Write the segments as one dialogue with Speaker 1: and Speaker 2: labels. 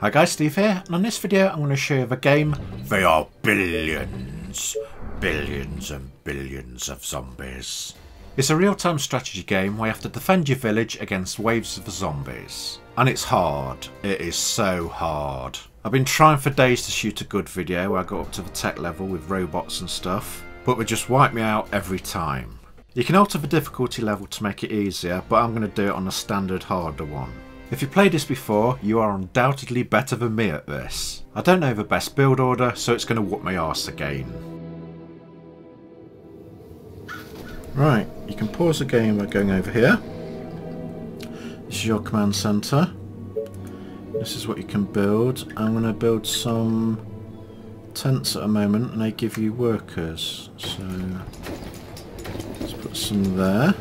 Speaker 1: Hi guys, Steve here, and on this video I'm going to show you the game They Are Billions. Billions and billions of zombies. It's a real-time strategy game where you have to defend your village against waves of zombies. And it's hard. It is so hard. I've been trying for days to shoot a good video where I got up to the tech level with robots and stuff, but they just wipe me out every time. You can alter the difficulty level to make it easier, but I'm going to do it on a standard harder one. If you played this before, you are undoubtedly better than me at this. I don't know the best build order, so it's going to whoop my arse again. Right, you can pause the game by going over here. This is your command centre. This is what you can build. I'm going to build some tents at a moment and they give you workers. So let's put some there.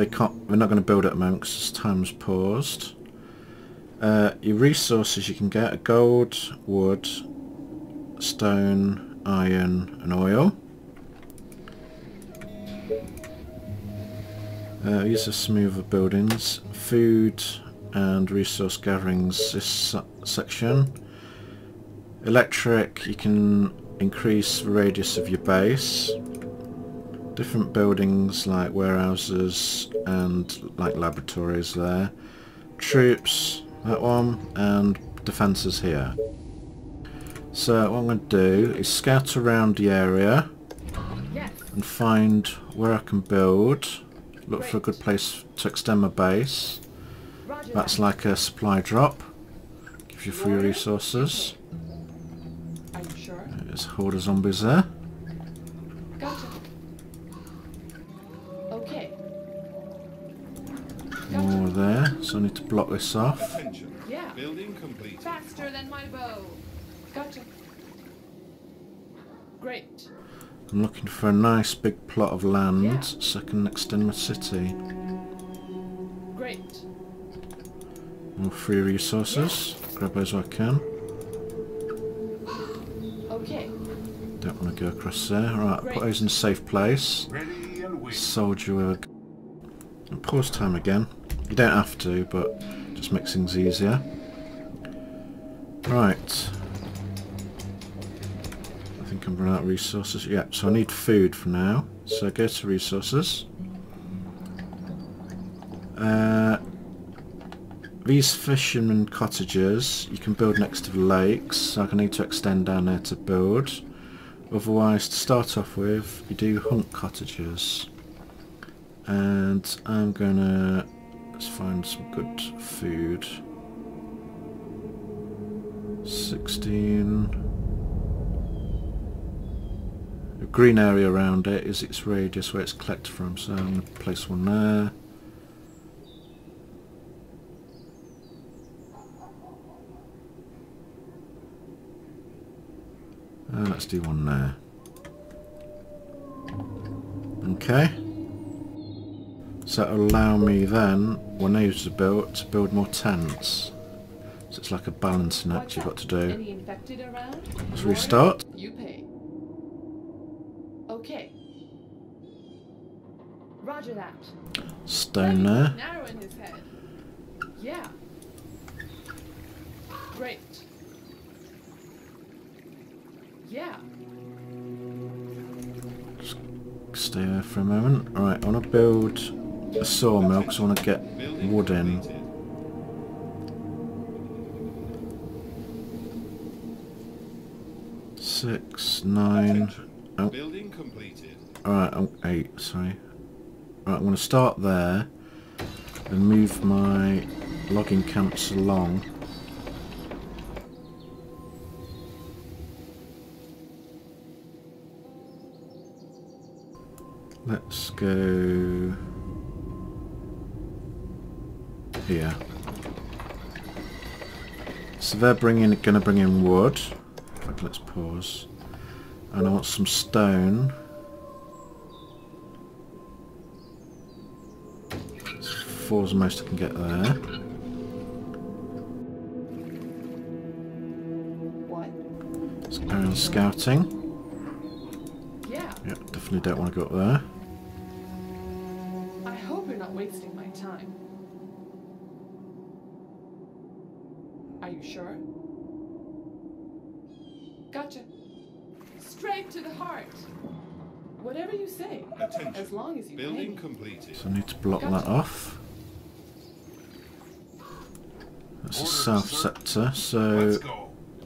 Speaker 1: They can't. We're not going to build at the moment because time's paused. Uh, your resources you can get are gold, wood, stone, iron and oil. Uh, these are smoother buildings. Food and resource gatherings this section. Electric, you can increase the radius of your base different buildings like warehouses and like laboratories there. Troops, that one, and defences here. So what I'm going to do is scout around the area and find where I can build. Look for a good place to extend my base. That's like a supply drop. Gives you free resources. There's a horde of zombies there. More there, so I need to block this off.
Speaker 2: Yeah. Building complete. Faster than my bow. Gotcha. Great.
Speaker 1: I'm looking for a nice big plot of land yeah. so I can extend my city.
Speaker 2: Great.
Speaker 1: More free resources. Yeah. Grab those I can.
Speaker 2: Okay.
Speaker 1: Don't want to go across there. Right, put those in a safe place. Soldier work. And pause time again. You don't have to, but just makes things easier. Right. I think I'm running out of resources. Yeah, so I need food for now. So go to resources. Uh, these fishermen cottages you can build next to the lakes, so I need to extend down there to build. Otherwise, to start off with, you do hunt cottages. And I'm gonna Let's find some good food. 16. The green area around it is its radius where it's collected from, so I'm going to place one there. And let's do one there. Okay. So allow me then, when those are built, to build more tents. So it's like a balancing act you've got to do. Let's restart.
Speaker 2: You pay. Okay. Roger that.
Speaker 1: Stone there.
Speaker 2: Narrow in his head. Yeah. Great. Yeah.
Speaker 1: Just stay there for a moment. Alright, I want to build a sawmill because I want to get wood in. Six, nine. Oh. Building completed. Alright, I'm eight, sorry. Alright, I'm going to start there and move my logging camps along. Let's go here. So they're bringing, going to bring in wood. In fact, let's pause. And I want some stone. Four is the most I can get there. What? Let's carry on scouting.
Speaker 2: Yeah.
Speaker 1: Yeah, definitely don't want to go up there.
Speaker 2: As long as you
Speaker 3: Building
Speaker 2: me.
Speaker 3: completed.
Speaker 1: So I need to block that off. That's the
Speaker 3: Orders,
Speaker 1: south
Speaker 3: sir.
Speaker 1: sector, so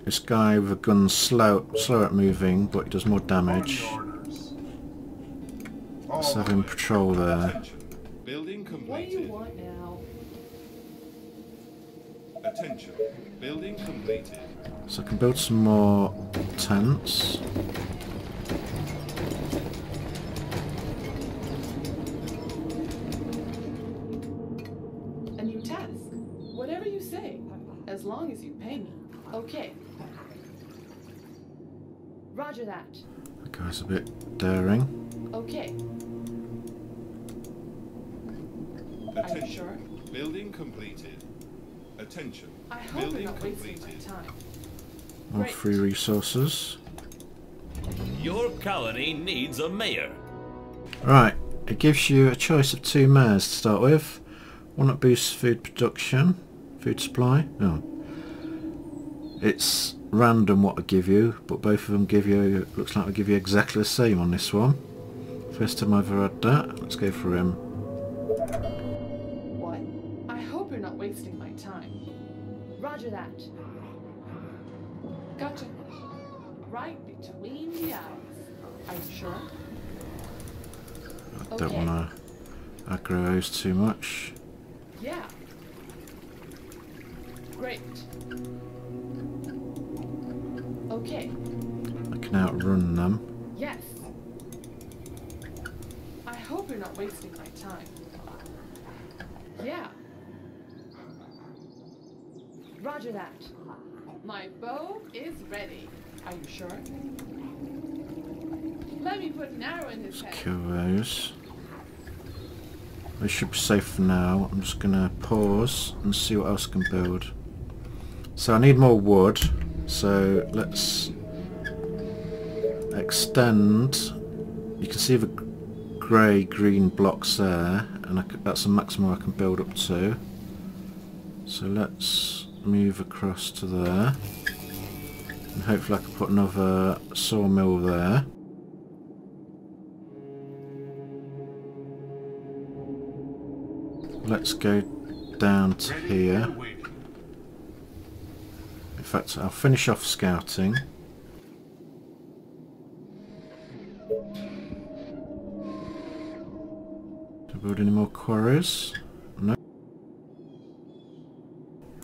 Speaker 1: this guy with a gun slow, slow at moving, but he does more damage.
Speaker 3: the orders.
Speaker 1: Let's have him patrol there.
Speaker 3: Attention. Building
Speaker 2: What do you
Speaker 3: completed.
Speaker 2: want now?
Speaker 3: Attention. Building completed.
Speaker 1: So I can build some more tents.
Speaker 2: A new task. Whatever you say. As long as you pay me. Okay. Roger that.
Speaker 1: That guy's a bit daring.
Speaker 2: Okay. Are you sure?
Speaker 3: Building completed. Attention.
Speaker 2: I hope
Speaker 3: Building
Speaker 2: not wasting my
Speaker 3: completed.
Speaker 2: time.
Speaker 1: More
Speaker 2: Great.
Speaker 1: free resources.
Speaker 4: Your colony needs a mayor.
Speaker 1: Right, it gives you a choice of two mayors to start with. One that boosts food production, food supply. No. It's random what I give you, but both of them give you, looks like they give you exactly the same on this one. First time I've ever had that. Let's go for him.
Speaker 2: What? I hope you're not wasting my time. Roger that. Gotcha. Right between the eyes. Are you sure?
Speaker 1: I don't want to aggro those too much.
Speaker 2: Yeah. Great. Okay.
Speaker 1: I can outrun them.
Speaker 2: Yes. I hope you're not wasting my time. Yeah. Roger that. My bow is ready. Are you sure? Let me put an arrow in his
Speaker 1: Let's
Speaker 2: head.
Speaker 1: kill those. They should be safe for now. I'm just gonna pause and see what else I can build. So I need more wood. So let's extend. You can see the grey green blocks there, and that's the maximum I can build up to. So let's move across to there, and hopefully I can put another sawmill there. Let's go down to here. In fact, I'll finish off scouting. To build any more quarries? No.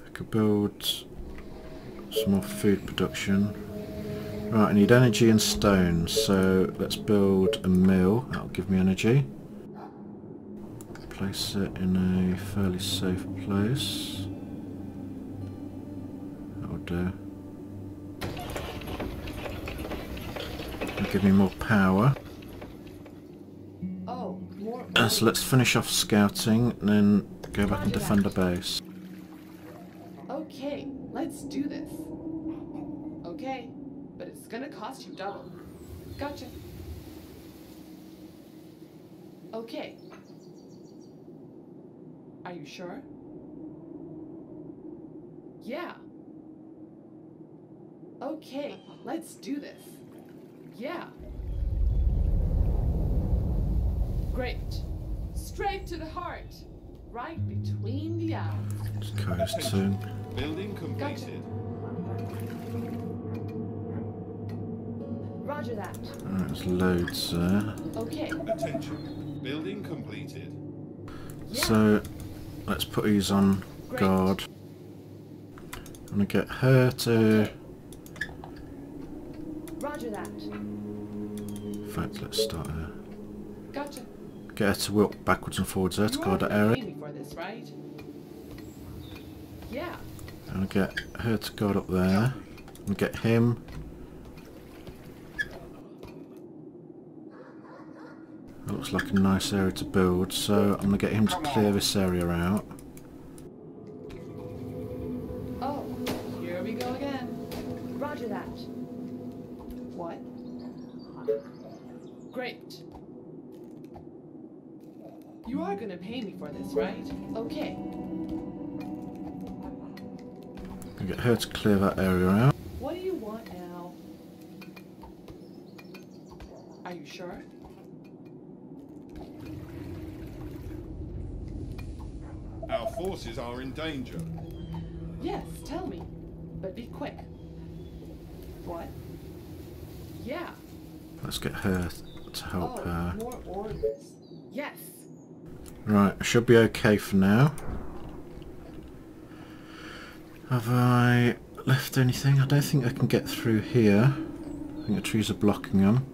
Speaker 1: I could build some more food production. Right, I need energy and stone, so let's build a mill. That'll give me energy. Place it in a fairly safe place. Do. It'll give me more power.
Speaker 2: Oh, more.
Speaker 1: Uh, so let's finish off scouting and then go back and defend the base.
Speaker 2: Okay, let's do this. Okay, but it's gonna cost you double. Gotcha. Okay. Are you sure? Yeah. Okay, let's do this. Yeah. Great. Straight to the heart. Right between the eyes.
Speaker 1: Just coast in.
Speaker 3: Building completed.
Speaker 2: Roger that.
Speaker 1: Alright, there's loads there.
Speaker 2: Okay.
Speaker 3: Attention. Building completed.
Speaker 2: Yeah.
Speaker 1: So let's put these on
Speaker 2: Great.
Speaker 1: guard. I'm gonna get her to.
Speaker 2: Okay. Roger that.
Speaker 1: In fact, let's start her.
Speaker 2: Gotcha.
Speaker 1: Get her to walk backwards and forwards there to
Speaker 2: You
Speaker 1: guard
Speaker 2: are
Speaker 1: that area.
Speaker 2: for this, right? Yeah.
Speaker 1: I'm gonna get her to guard up there. And get him. That looks like a nice area to build, so I'm gonna get him to clear this area out.
Speaker 2: Right? Okay.
Speaker 1: I Get her to clear that area out.
Speaker 2: What do you want now? Are you sure?
Speaker 5: Our forces are in danger.
Speaker 2: Yes, tell me. But be quick. What? Yeah.
Speaker 1: Let's get her to help
Speaker 2: oh,
Speaker 1: her.
Speaker 2: more orders. Yes.
Speaker 1: Right, I should be okay for now. Have I left anything? I don't think I can get through here. I think the trees are blocking them.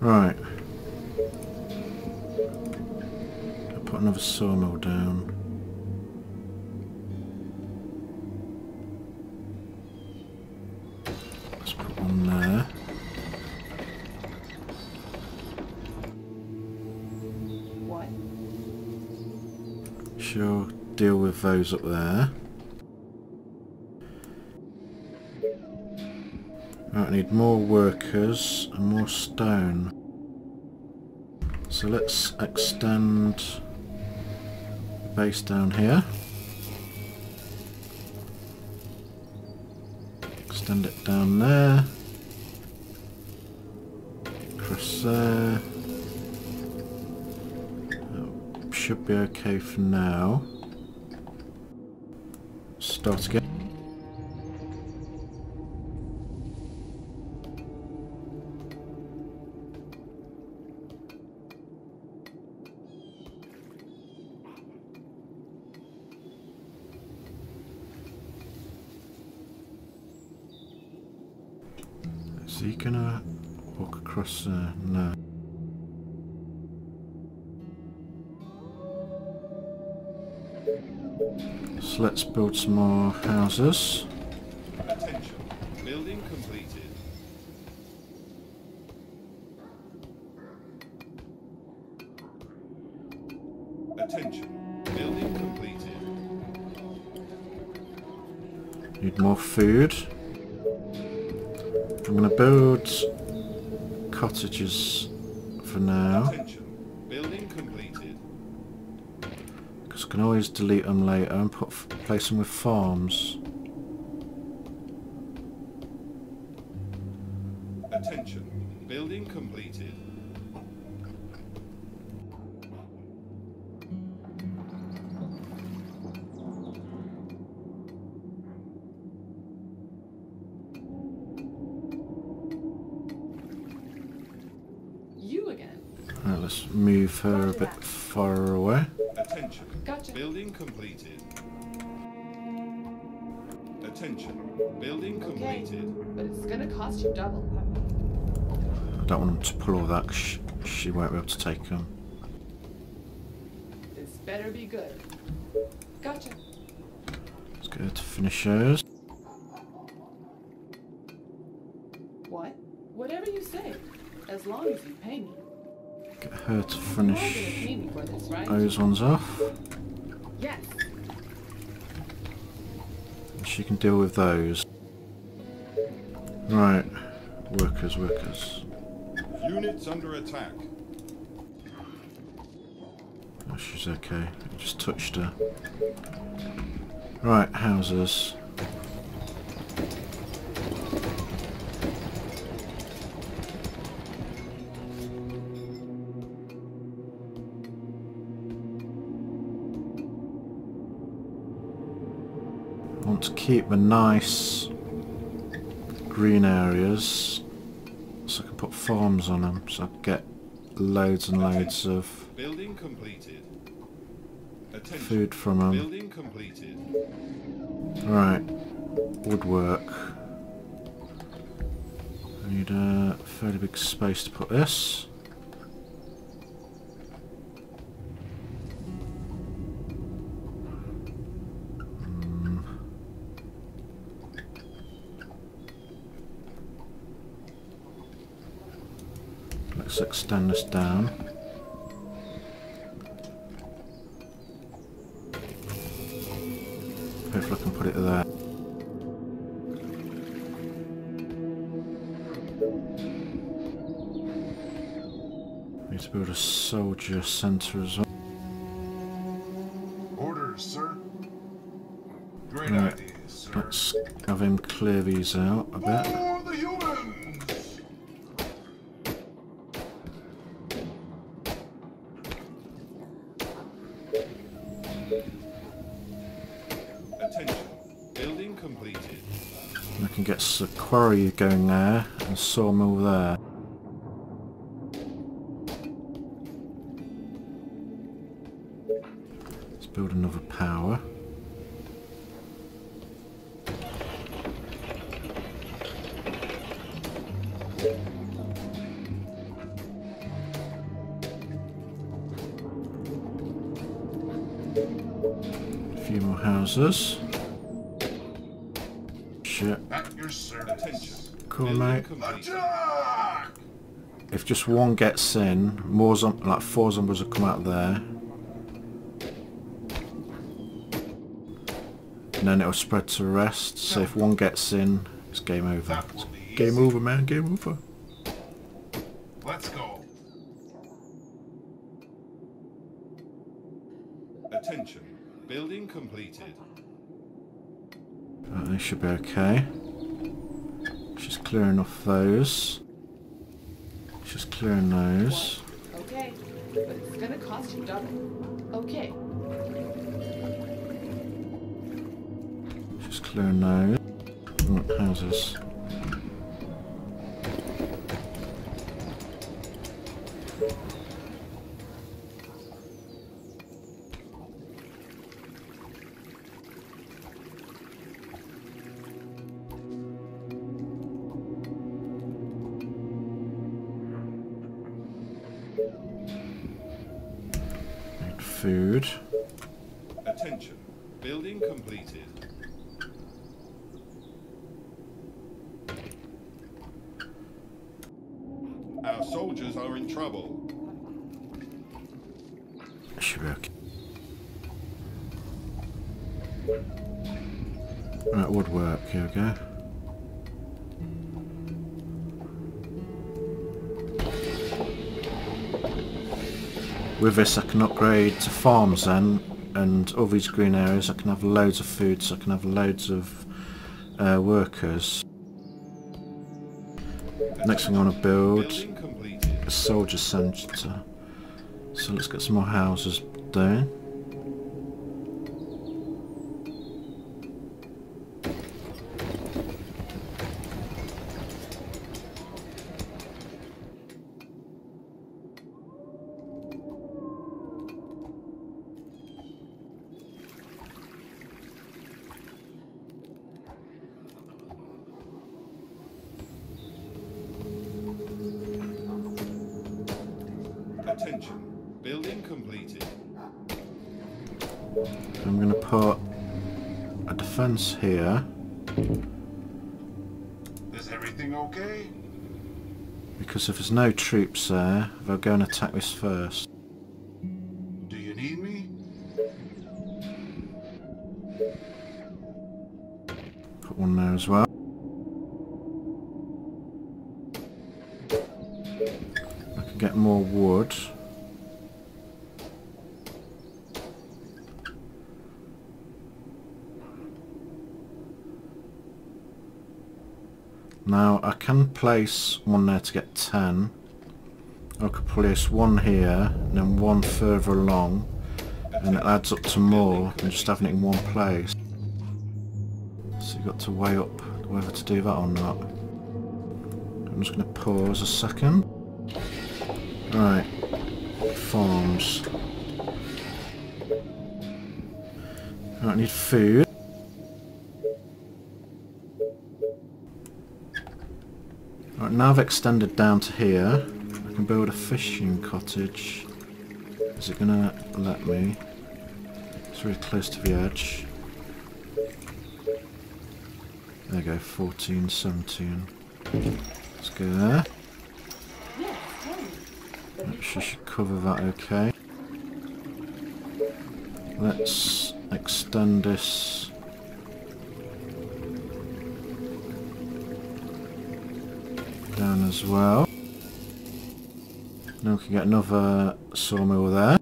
Speaker 1: Right. I'll put another sawmill down. Deal with those up there. Right, I need more workers and more stone. So let's extend the base down here. Extend it down there. Across there. Should be okay for now. Start again. Build some more houses.
Speaker 5: Attention. Building completed. Attention. Building completed.
Speaker 1: Need more food. I'm gonna build cottages for now.
Speaker 5: Attention. Building completed.
Speaker 1: Because I can always delete them later and put place them with farms.
Speaker 5: Attention. Building completed.
Speaker 2: You again.
Speaker 1: Right, let's move her a bit far away.
Speaker 5: Attention.
Speaker 2: Gotcha.
Speaker 5: Building completed. Attention. Building
Speaker 2: Okay.
Speaker 5: completed.
Speaker 2: But it's gonna cost you double.
Speaker 1: I don't want them to pull all that 'cause she, she won't be able to take them.
Speaker 2: This better be good. Gotcha.
Speaker 1: Let's get her to finish hers.
Speaker 2: What? Whatever you say. As long as you pay me.
Speaker 1: Get her to
Speaker 2: You are gonna
Speaker 1: finish
Speaker 2: pay me for this, right?
Speaker 1: those ones off.
Speaker 2: Yes.
Speaker 1: She can deal with those. Right. Workers, workers.
Speaker 5: Units under attack.
Speaker 1: Oh, she's okay. I just touched her. Right, houses. Keep the nice green areas so I can put farms on them so I get loads and loads of
Speaker 5: Building completed.
Speaker 1: Food from them. Right, woodwork. I need a fairly big space to put this. Let's extend this down. Hopefully I can put it there. Need to build a soldier centre as well.
Speaker 3: Orders, sir. Great
Speaker 1: Right.
Speaker 3: ideas, sir.
Speaker 1: have him clear these out a bit. Quarry going there and sawmill there. Just one gets in, more like four zombies will come out there. And then it'll spread to the rest. So if one gets in, it's game over.
Speaker 3: Be
Speaker 1: Game over, man. Game over.
Speaker 3: Let's go. Attention. Building completed.
Speaker 1: Right, they should be okay. Just clearing off those. Just clearing those.
Speaker 2: Okay, but it's gonna cost you double. Okay,
Speaker 1: Just clearing those. What houses? Food.
Speaker 3: Attention. Building completed. Our soldiers are in trouble.
Speaker 1: Should be okay. Right, woodwork, here we go. With this I can upgrade to farms then, and all these green areas I can have loads of food, so I can have loads of uh, workers. Next thing I want to build a soldier centre. So let's get some more houses down. There's no troops there, they'll go and attack this first. Place one there to get 10. I could place one here and then one further along and it adds up to more than just having it in one place. So you've got to weigh up whether to do that or not. I'm just going to pause a second. Right, farms. Right, I need food. Right, now I've extended down to here. I can build a fishing cottage. Is it going to let me? It's really close to the edge. There you go, 14, 17. Let's go there. She should cover that okay. Let's extend this. Well. Now we can get another sawmill there.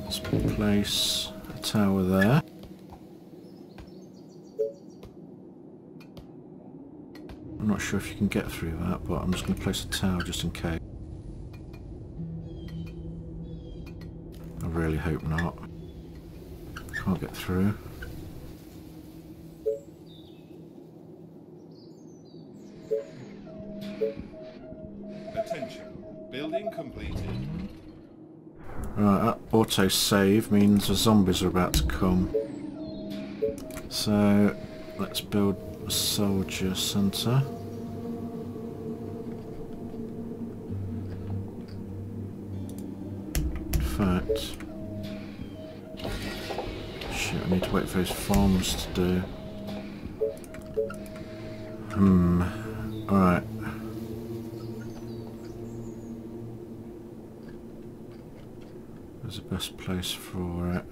Speaker 1: Let's place a tower there. I'm not sure if you can get through that, but I'm just going to place a tower just in case. I really hope not. Can't get through.
Speaker 3: Attention. Building completed.
Speaker 1: Right, that auto save means the zombies are about to come. So, let's build a soldier centre. Shit, I need to wait for his farms to do. Hmm, alright. Where's the best place for it?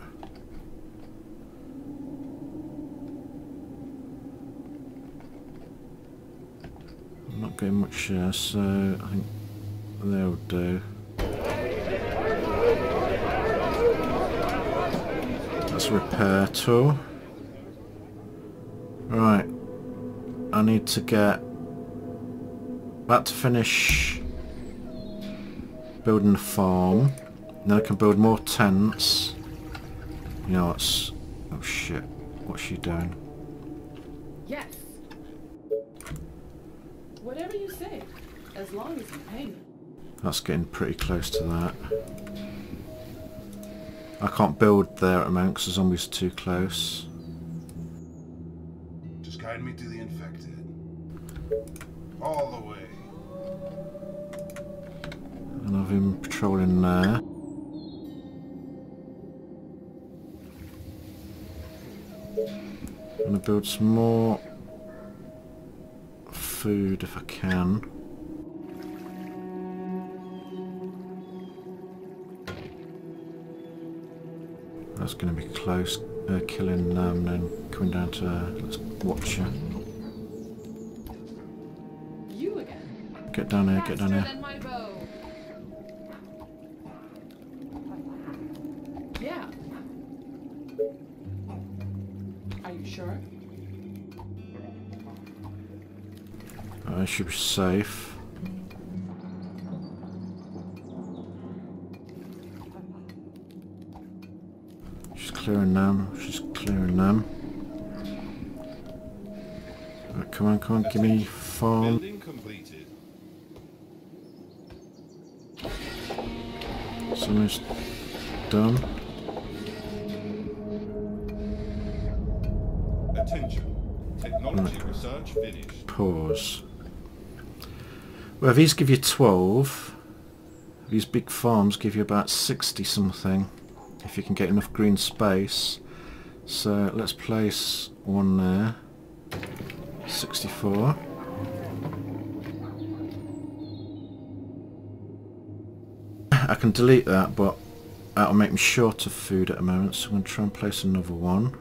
Speaker 1: I'm not getting much here, so I think they'll do. That's a repair tool. Right. I need to get that to finish building the farm. Then I can build more tents. You know what's... Oh shit. What's she doing?
Speaker 2: Yes. Whatever you say, as long as you pay me.
Speaker 1: That's getting pretty close to that. I can't build there at the moment because the zombies are too close.
Speaker 3: Just guide me to the infected. All the way.
Speaker 1: And I've been patrolling there. I'm gonna build some more food if I can. That's gonna be close. Uh, killing them, then coming down to uh, let's watch her.
Speaker 2: You again.
Speaker 1: Get down here, get down here.
Speaker 2: than my bow. Yeah. Are you sure?
Speaker 1: I should be safe. Give me farm. Something's done.
Speaker 3: Attention. Technology research finished.
Speaker 1: Pause. Well, these give you 12. These big farms give you about 60 something. If you can get enough green space. So let's place one there. 64. I can delete that, but that'll make me short of food at the moment, so I'm going to try and place another one.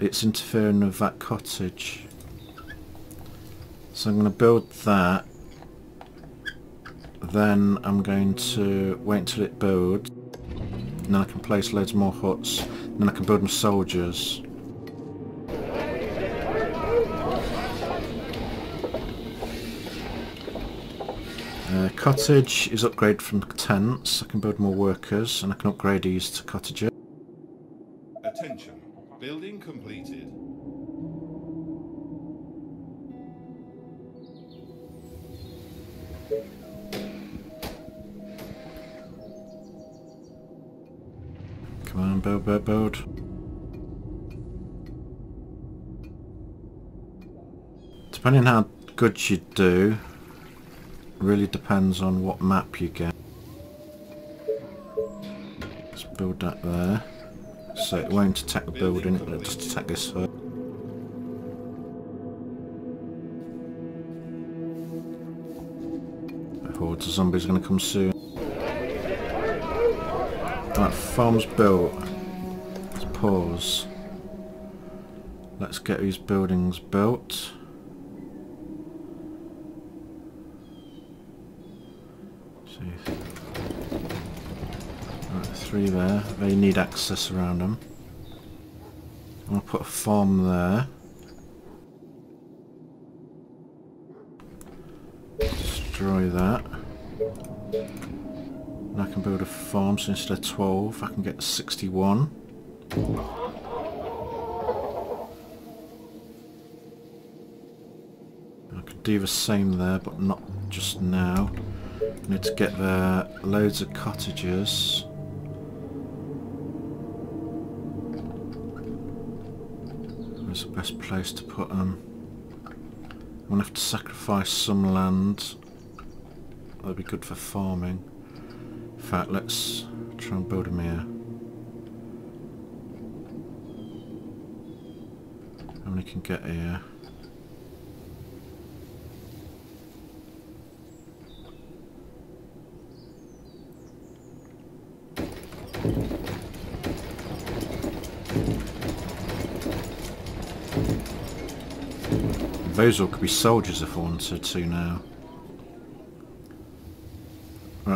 Speaker 1: It's interfering with that cottage. So I'm going to build that. Then I'm going to wait until it builds. Then I can place loads more huts. Then I can build my soldiers. Uh, cottage is upgraded from tents. I can build more workers and I can upgrade these to cottages.
Speaker 3: Attention. Building completed.
Speaker 1: Build, build, build. Depending how good you do, really depends on what map you get. Let's build that there. So it won't attack the building, it'll just attack this. The hordes of zombies are going to come soon. Right, farm's built. Let's pause. Let's get these buildings built. See, right, three there. They need access around them. I'm going to put a farm there. Destroy that. Can build a farm, so instead of 12 I can get 61. I could do the same there, but not just now. I need to get there loads of cottages. Where's the best place to put them? I'm going to have to sacrifice some land. That'd be good for farming. Fact, let's try and build them here. How many can get here? Those all could be soldiers if I wanted to now.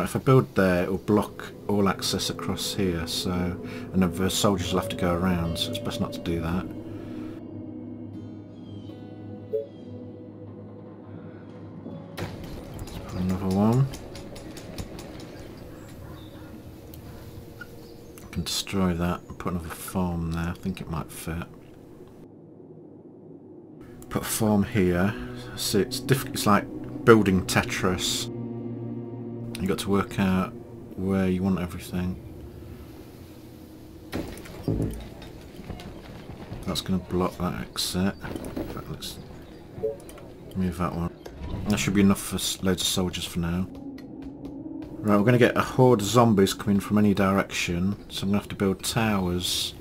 Speaker 1: Right, if I build there, it will block all access across here, so... And the soldiers will have to go around, so it's best not to do that. Another one. I can destroy that and put another farm there. I think it might fit put a farm here. See, it's difficult. It's like building Tetris. You got to work out where you want everything. That's going to block that exit. Fact, let's move that one. That should be enough for loads of soldiers for now. Right, we're going to get a horde of zombies coming from any direction, so I'm going to have to build towers,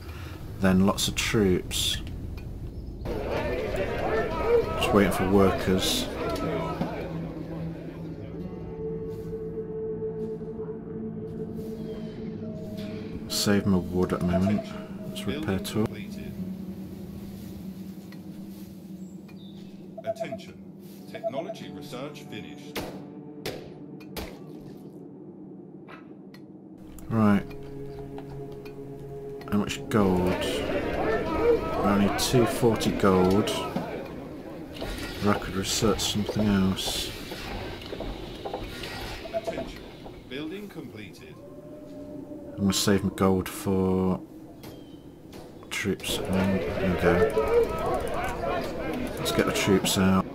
Speaker 1: then lots of troops Just waiting for workers. Save my wood at the moment. Let's repair tool.
Speaker 3: Attention. Technology research finished.
Speaker 1: Right. How much gold? Only 240 gold. I could research something else.
Speaker 3: Attention. Building completed.
Speaker 1: I'm going to save my gold for troops. There we go. Let's get the troops out.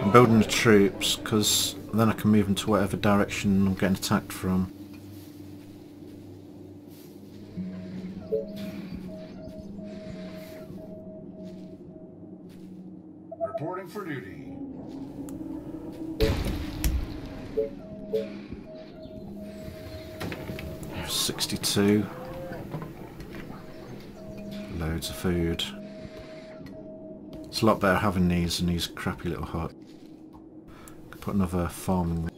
Speaker 1: I'm building the troops because then I can move into whatever direction I'm getting attacked from. Better having these than these crappy little huts. Put another farming.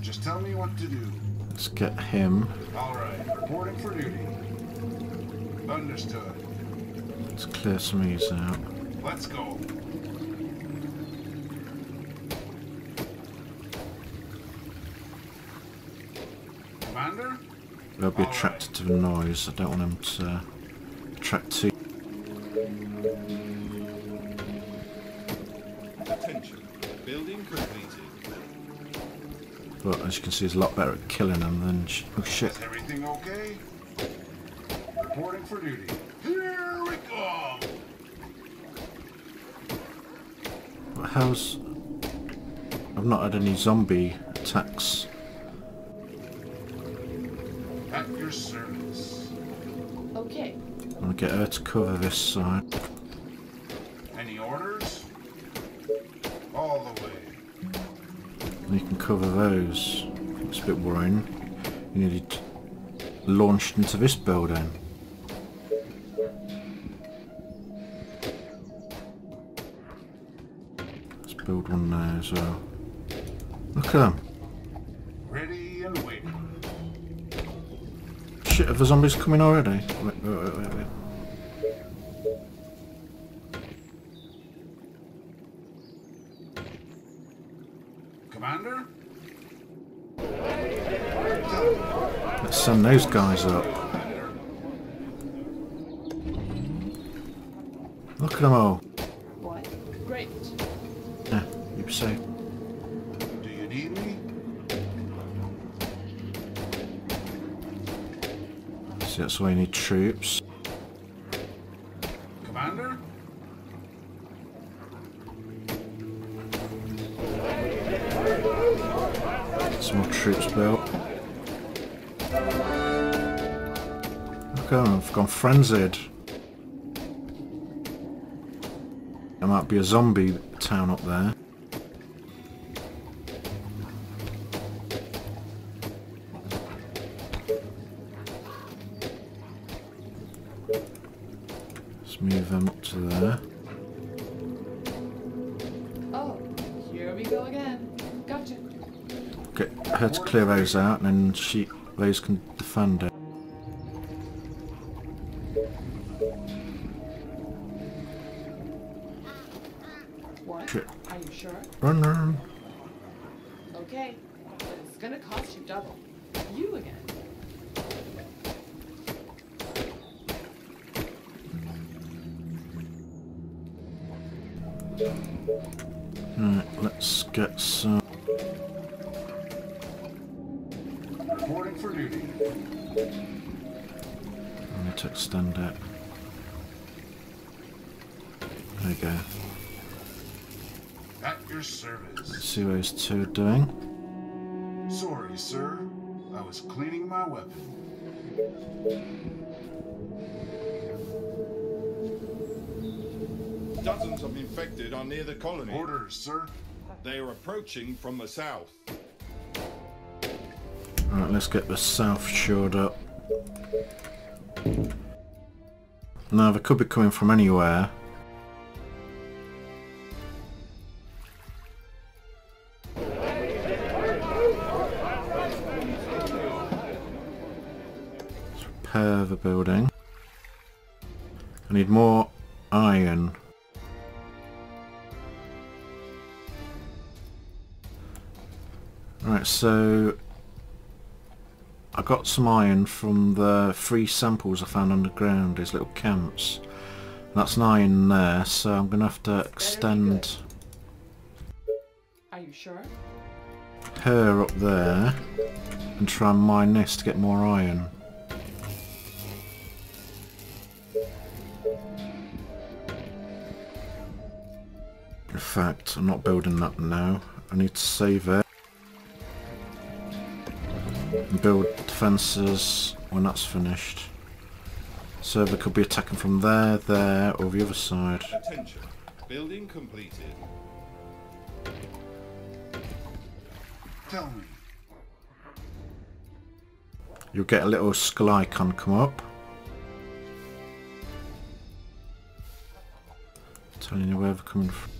Speaker 3: Just tell me what to do.
Speaker 1: Let's get him.
Speaker 3: Alright, reporting for duty. Understood.
Speaker 1: Let's clear some of these out.
Speaker 3: Let's go. Commander?
Speaker 1: They'll be attracted to the noise. I don't want them to uh, attract too.
Speaker 3: Attention. Building completed.
Speaker 1: But as you can see, he's a lot better at killing them than. Sh oh shit!
Speaker 3: Is everything okay? Reporting for duty. Here we go!
Speaker 1: How's? I've not had any zombie attacks. let's cover this side.
Speaker 3: Any orders? All the way.
Speaker 1: You can cover those. It's a bit worrying. You nearly launched into this building. Let's build one there as well. Look at them.
Speaker 3: Ready and waiting.
Speaker 1: Shit, are the zombies coming already? Wait, wait, wait, those guys up. Look at them all.
Speaker 2: Great.
Speaker 1: Yeah, you say.
Speaker 3: Do you need me?
Speaker 1: See, that's why you need troops. At them, I've gone frenzied. There might be a zombie town up there. Let's move them up to there.
Speaker 2: Oh, here we go again. Gotcha.
Speaker 1: Get her to clear those out and then she those can defend it. See what those two doing.
Speaker 3: Sorry, sir. I was cleaning my weapon.
Speaker 5: Dozens of infected are near the colony.
Speaker 3: Orders, sir.
Speaker 5: They are approaching from the south.
Speaker 1: Alright, let's get the south shored up. Now they could be coming from anywhere. Repair the building. I need more iron. Right, so I got some iron from the three samples I found underground, these little camps. That's an iron there, so I'm going to have to extend
Speaker 2: Are you sure?
Speaker 1: her up there and try and mine this to get more iron. In fact, I'm not building that now. I need to save it. And build defences when that's finished. So they could be attacking from there, there, or the other side.
Speaker 5: Attention. Building completed.
Speaker 3: Tell me.
Speaker 1: You'll get a little skull icon come up. Telling you where they're coming from.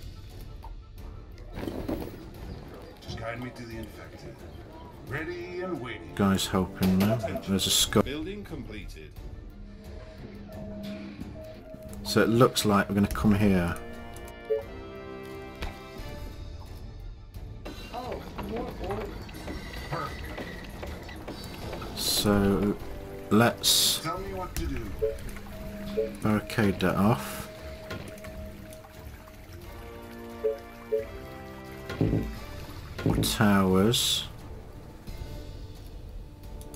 Speaker 3: Guide me to the infected. Ready and waiting.
Speaker 1: Guys helping now. There's a skull.
Speaker 5: Building completed.
Speaker 1: So it looks like we're going to come here.
Speaker 2: Oh, more orders.
Speaker 3: Perfect.
Speaker 1: So let's
Speaker 3: Tell me what to do.
Speaker 1: barricade that off. Towers.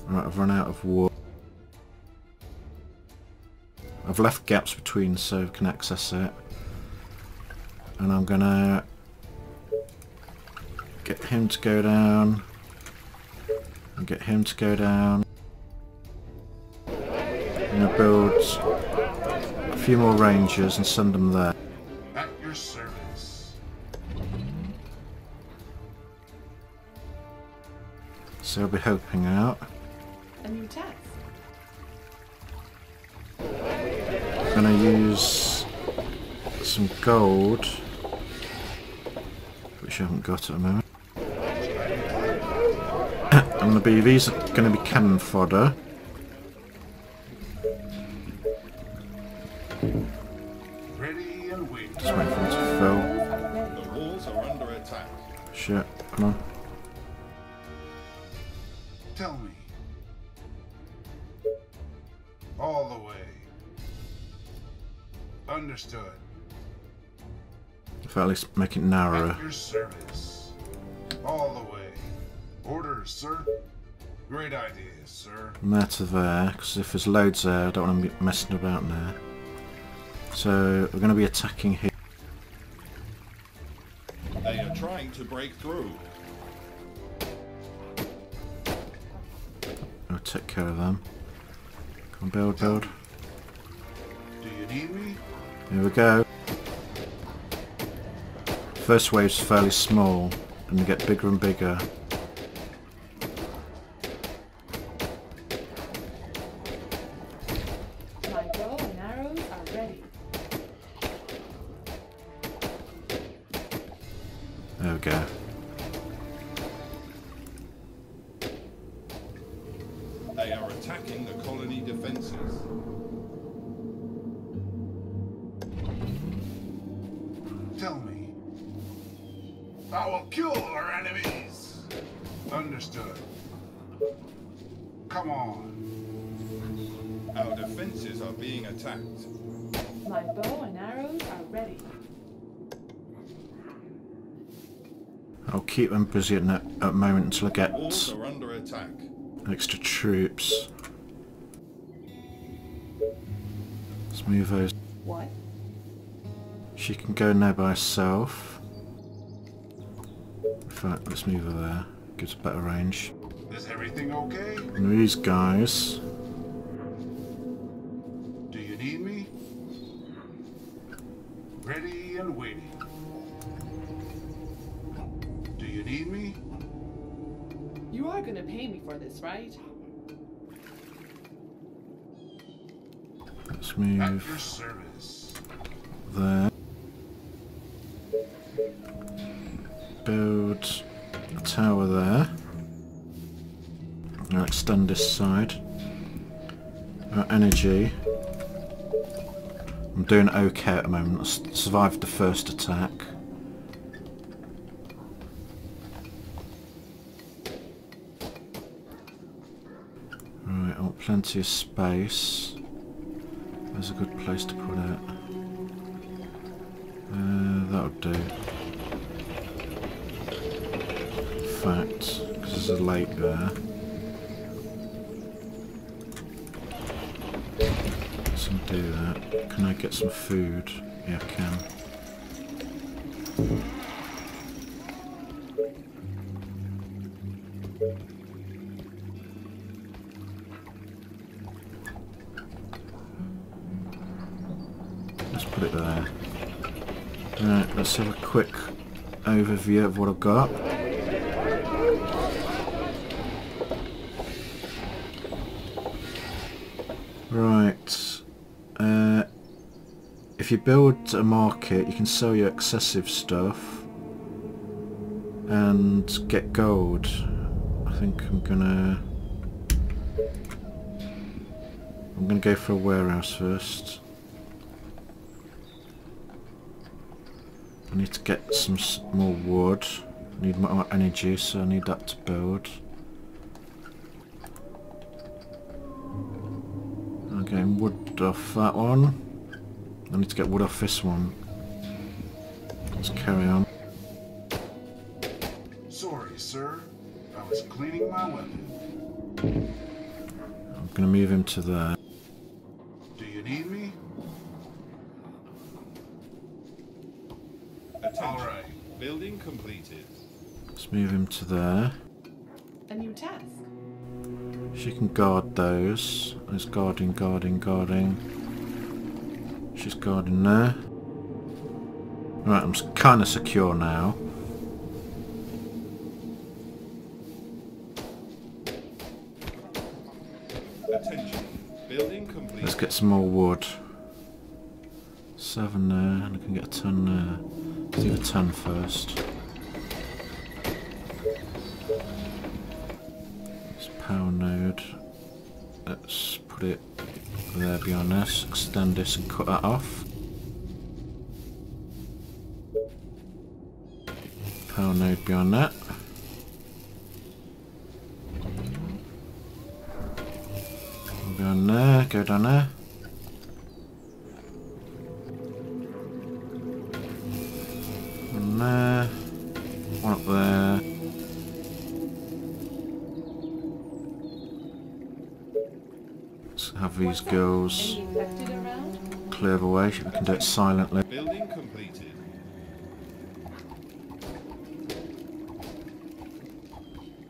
Speaker 1: Right, I've run out of wood. I've left gaps between so I can access it. And I'm gonna get him to go down. And get him to go down. I'm gonna build a few more rangers and send them there. So I'll be helping out.
Speaker 2: A new task.
Speaker 1: I'm gonna use some gold which I haven't got at the moment. I'm gonna be these are gonna be cannon fodder. Least make it narrower.
Speaker 3: At your service. All the way. Orders, sir. Great ideas, sir.
Speaker 1: From there because if there's loads there, I don't want to be messing about in there. So we're going to be attacking here.
Speaker 5: They are trying to break through.
Speaker 1: I'll take care of them. Come on, build, build.
Speaker 3: Do you need me?
Speaker 1: Here we go. First wave's fairly small, and they get bigger and bigger.
Speaker 2: My bow and arrows are ready.
Speaker 1: There we go.
Speaker 3: I kill our enemies. Understood. Come on.
Speaker 5: Our defenses are being attacked.
Speaker 2: My bow and arrows are ready.
Speaker 1: I'll keep them busy at the at moment until I get
Speaker 5: under attack.
Speaker 1: extra troops. Let's move those.
Speaker 2: What?
Speaker 1: She can go in there by herself. In fact, let's move her there. Gives better range.
Speaker 3: Is everything okay?
Speaker 1: And these guys.
Speaker 3: Do you need me? Ready and waiting. Do you need me?
Speaker 2: You are gonna pay me for this, right?
Speaker 1: Let's
Speaker 3: At your
Speaker 1: move
Speaker 3: service.
Speaker 1: there. This side. Our energy. I'm doing okay at the moment. I survived the first attack. Right, want plenty of space. There's a good place to put it. Uh, that'll do. In fact, because there's a lake there. Do that. Can I get some food? Yeah, I can. Let's put it there. Right, let's have a quick overview of what I've got. Right. If you build a market, you can sell your excessive stuff and get gold. I think I'm gonna... I'm gonna go for a warehouse first. I need to get some more wood. I need more energy, so I need that to build. Getting wood off that one. I need to get wood off this one. Let's carry on.
Speaker 3: Sorry, sir. I was cleaning my weapon.
Speaker 1: I'm going to move him to there.
Speaker 3: Do you need me?
Speaker 5: Attention.
Speaker 3: All right.
Speaker 5: Building completed.
Speaker 1: Let's move him to there.
Speaker 2: A new task.
Speaker 1: She can guard those. There's guarding, guarding, guarding. She's guarding there. Right, I'm kind of secure now. Let's get some more wood. Seven there, and I can get a ton there. Let's do the ten first. Extend this and cut that off. Power node beyond that. Beyond there, go down there. It silently.
Speaker 5: Building completed.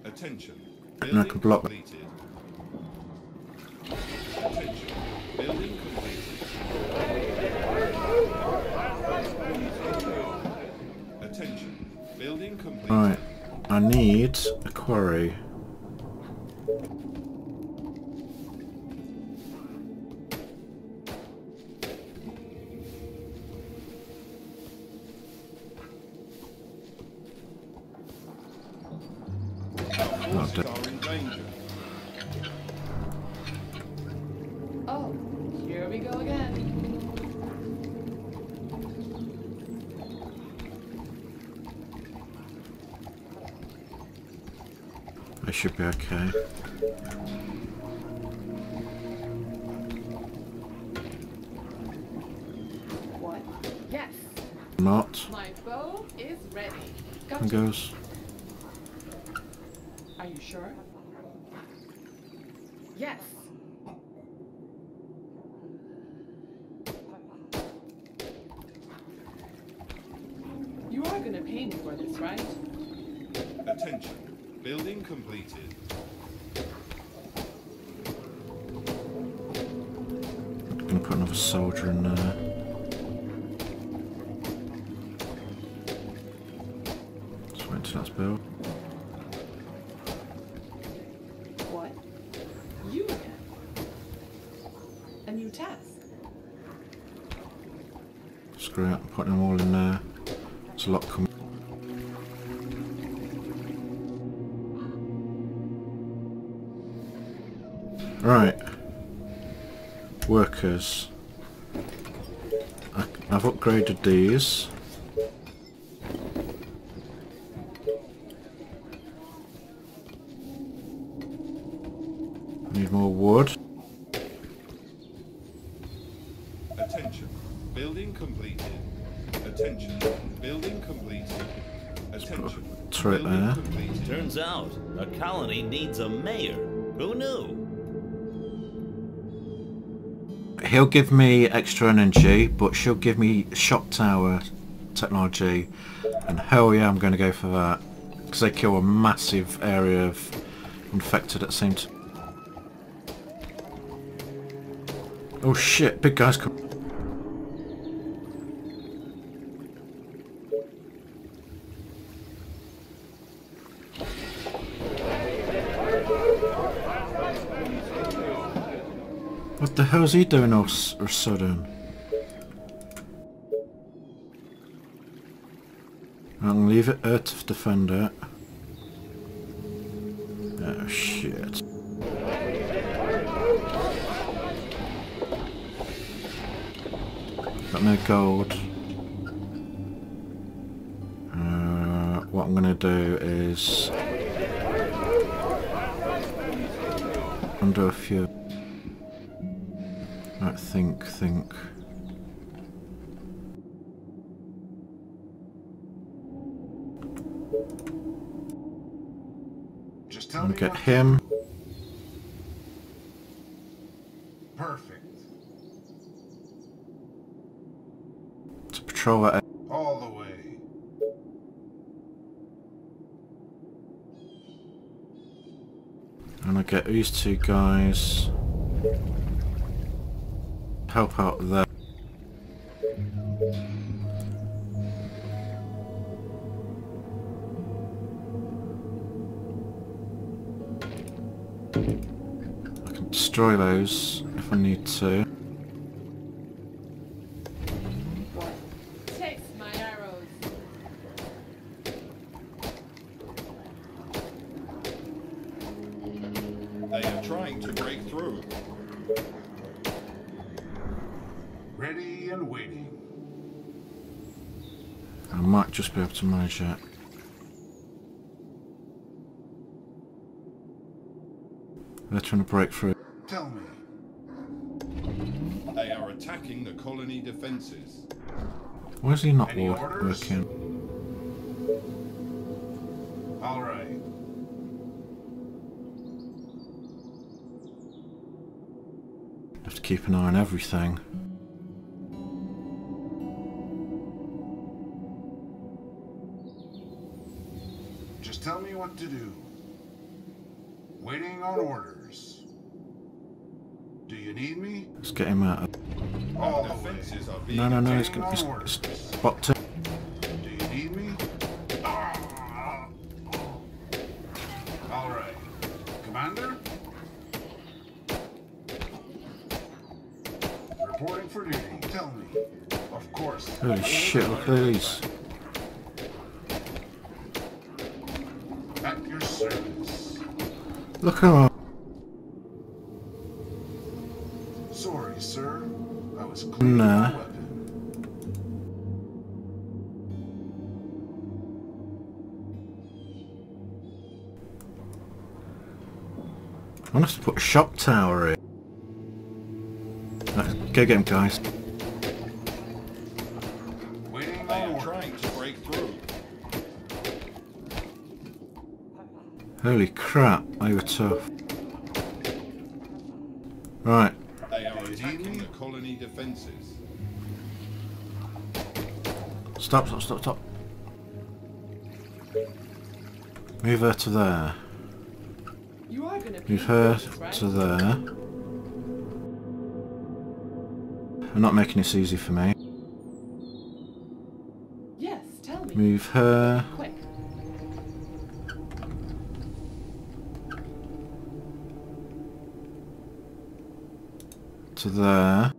Speaker 5: Attention.
Speaker 1: And I can block
Speaker 5: completed. Attention. Building completed. Attention. Building completed.
Speaker 1: Right, I need a quarry. Okay.
Speaker 2: What? Yes,
Speaker 1: Not.
Speaker 2: my bow is ready. Got
Speaker 1: And
Speaker 2: you.
Speaker 1: goes.
Speaker 2: Are you sure? Yes. You are gonna pay me for this, right?
Speaker 5: Attention. Building completed.
Speaker 1: Gonna put another soldier in there. Just wait until that's built. I've upgraded these. He'll give me extra energy, but she'll give me shock tower technology. And hell yeah, I'm going to go for that. Because they kill a massive area of infected at the same time. Oh shit, big guys come. What the hell's he doing all, or sudden? I'm gonna leave it out to defend it. Oh shit. Got no gold. Uh, what I'm gonna do is undo a few. Right, think, think.
Speaker 3: Just tell me
Speaker 1: get him.
Speaker 3: Perfect.
Speaker 1: to patrol that.
Speaker 3: All the way.
Speaker 1: And I get these two guys. Help out there. I can destroy those if I need to.
Speaker 2: What? Takes my arrows.
Speaker 3: Ready and waiting.
Speaker 1: I might just be able to manage that. They're trying to break through.
Speaker 3: Tell me.
Speaker 5: They are attacking the colony defenses.
Speaker 1: Why is he not
Speaker 3: Any
Speaker 1: working?
Speaker 3: All right.
Speaker 1: Have to keep an eye on everything.
Speaker 3: All the
Speaker 5: are being
Speaker 1: No, no, no, it's, gonna- be it's bot two.
Speaker 3: Do you need me? Ah. All right. Commander? Reporting for duty. Tell me. Of course.
Speaker 1: Holy shit, look at these.
Speaker 3: At your service.
Speaker 1: Look at them. Tower in. Right, go get him, guys.
Speaker 3: Waiting on
Speaker 5: trying to break through.
Speaker 1: Holy crap, they were tough. Right,
Speaker 5: They are
Speaker 3: Do you need
Speaker 5: attacking the colony defenses.
Speaker 1: stop, stop, stop, stop. Move her to there.
Speaker 2: You are gonna pay
Speaker 1: Move her
Speaker 2: for this, right?
Speaker 1: to there. I'm not making this easy for me.
Speaker 2: Yes, tell me.
Speaker 1: Move her
Speaker 2: Quick.
Speaker 1: to there.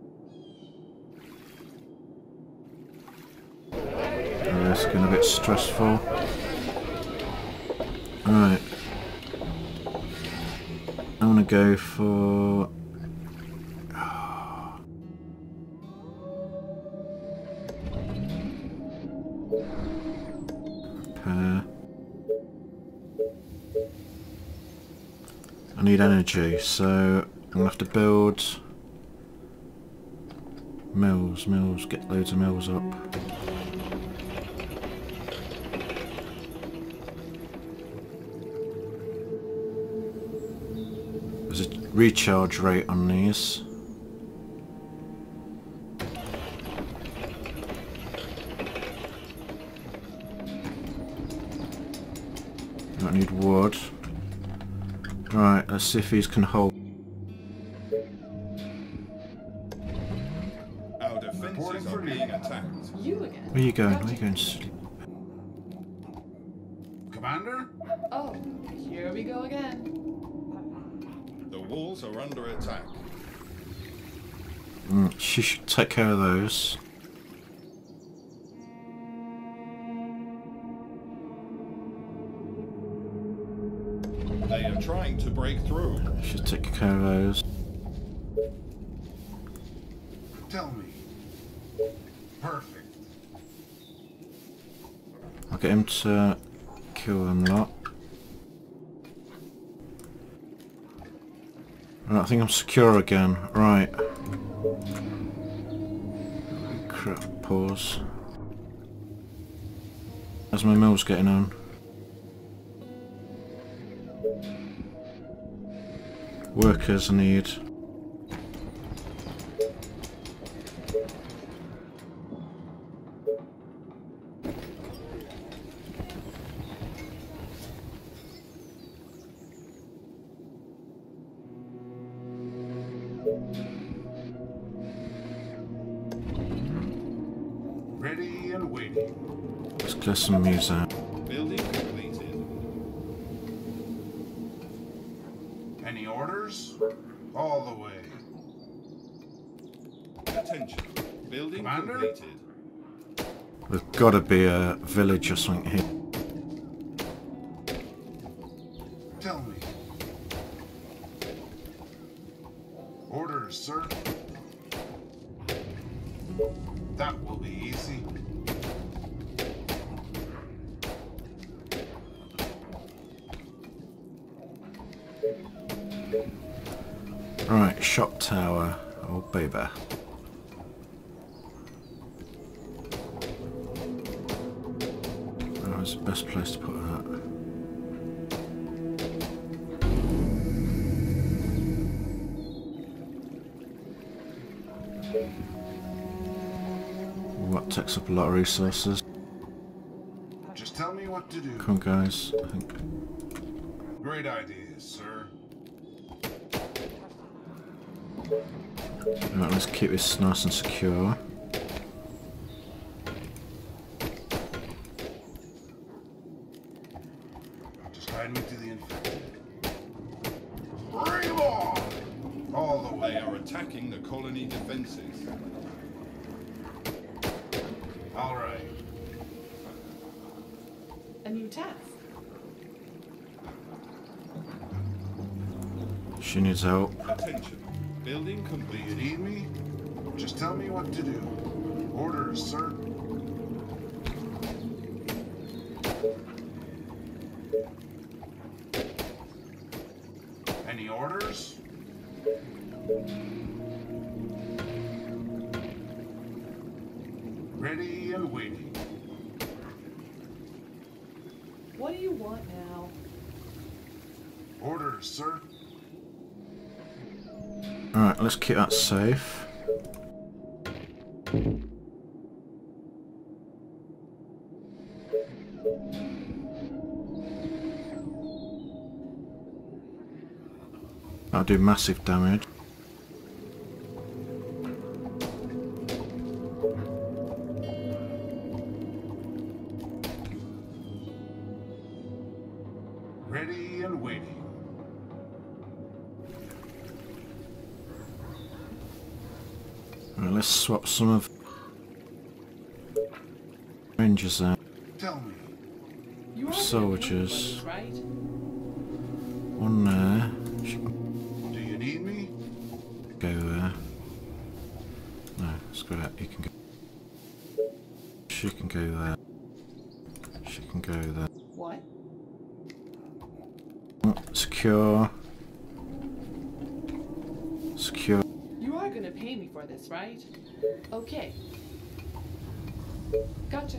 Speaker 1: Oh, it's getting a bit stressful. Right. Go for... Repair. I need energy, so I'm gonna have to build mills, mills, get loads of mills up. Recharge rate on these. Don't need wood. Right, let's see if these can hold.
Speaker 5: Our defenses
Speaker 3: Reporting
Speaker 5: are
Speaker 3: for
Speaker 5: being
Speaker 3: duty.
Speaker 5: attacked.
Speaker 2: You again.
Speaker 1: Where you going?
Speaker 2: Got
Speaker 1: you going? Sleep?
Speaker 3: Commander?
Speaker 2: Oh, here we go again.
Speaker 5: The walls are under attack.
Speaker 1: Mm, she should take care of those.
Speaker 5: They are trying to break through.
Speaker 1: She should take care of those.
Speaker 3: Tell me. Perfect.
Speaker 1: I'll get him to kill them lot. Right, I think I'm secure again. Right. Crap, pause. How's my mills getting on? Workers I need. Some music.
Speaker 5: Building completed.
Speaker 3: Any orders? All the way.
Speaker 5: Attention. Building
Speaker 3: Commander?
Speaker 5: completed.
Speaker 1: There's gotta be a village or something here. resources.
Speaker 3: Just tell me what to do.
Speaker 1: Come on, guys.
Speaker 3: Great ideas, sir.
Speaker 1: Alright, let's keep this nice and secure. So let's keep that safe. That'll do massive damage. some of oranges out.
Speaker 3: Uh, Tell me.
Speaker 1: Soldiers.
Speaker 2: Okay. Gotcha.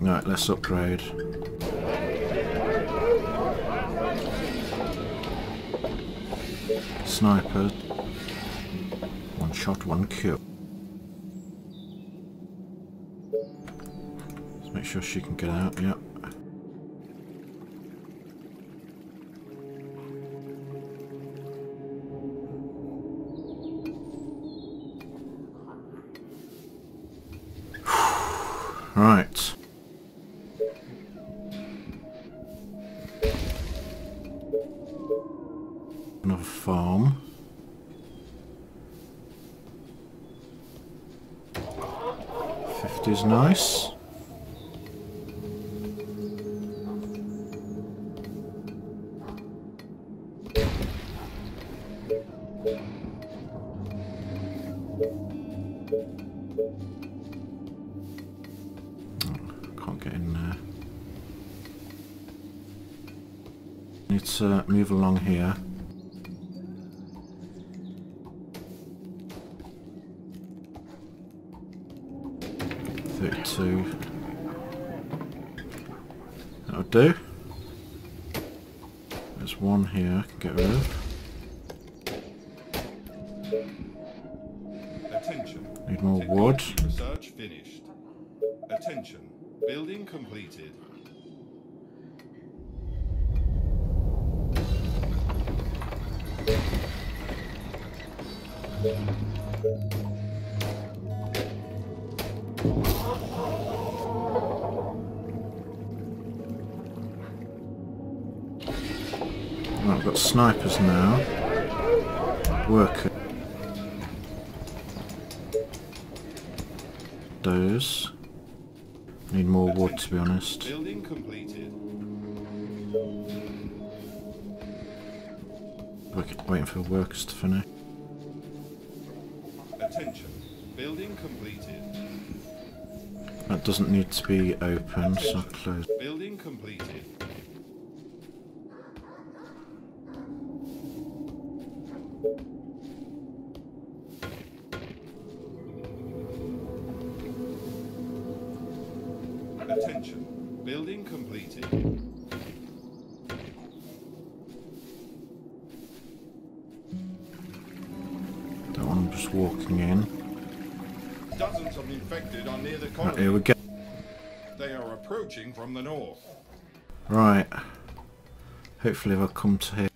Speaker 1: Right, let's upgrade. Sniper. One shot, one kill. Let's make sure she can get out, yep. Doesn't need to be open, so close.
Speaker 5: Building completed. Attention. Building completed.
Speaker 1: Don't want them just walking in.
Speaker 5: Dozens of infected are near the
Speaker 1: Right, here we go.
Speaker 5: They are approaching from the north.
Speaker 1: Right. Hopefully they'll come to here.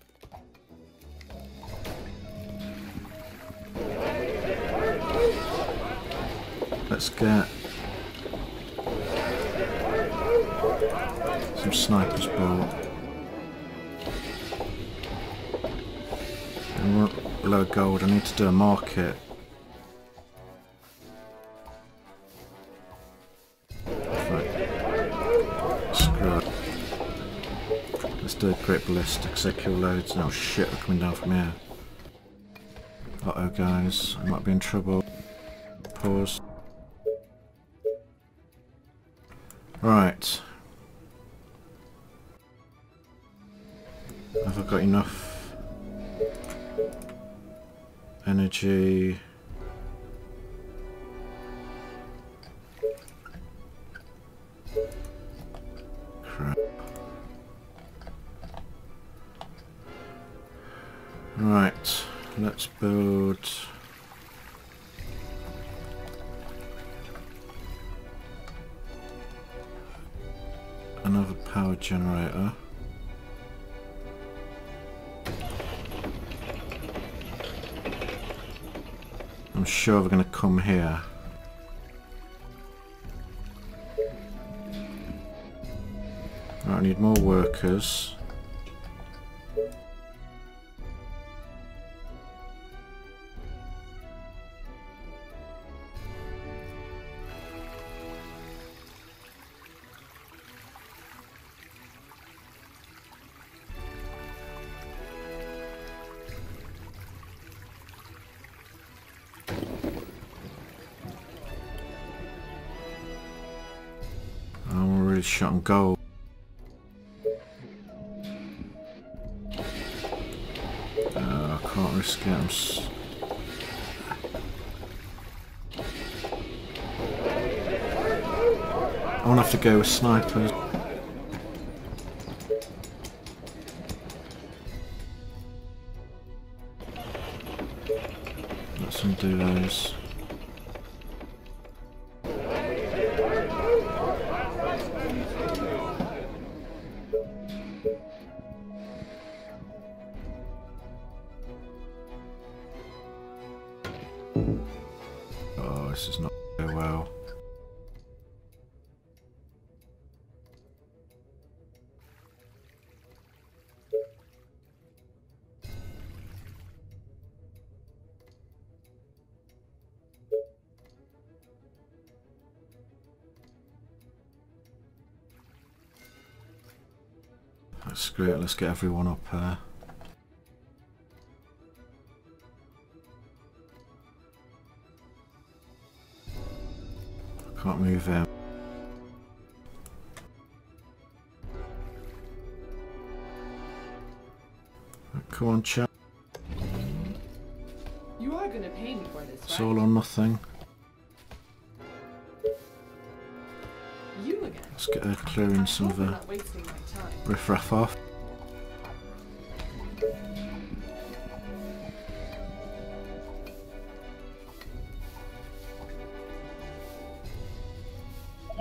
Speaker 1: Let's get some snipers built. And low gold. I need to do a market. A ballistics. Kill loads. Oh shit, they're coming down from here. Uh oh, guys. I might be in trouble. Pause. Workers. Shot on goal. I can't. I'm s- I won't have to go with snipers. Let's undo those. Great, let's get everyone up there. Can't move him. Come on, chap.
Speaker 2: You are gonna pay me for this,
Speaker 1: It's
Speaker 2: right?
Speaker 1: all or nothing.
Speaker 2: You again.
Speaker 1: Let's get her clearing some of
Speaker 2: Hope
Speaker 1: riffraff off.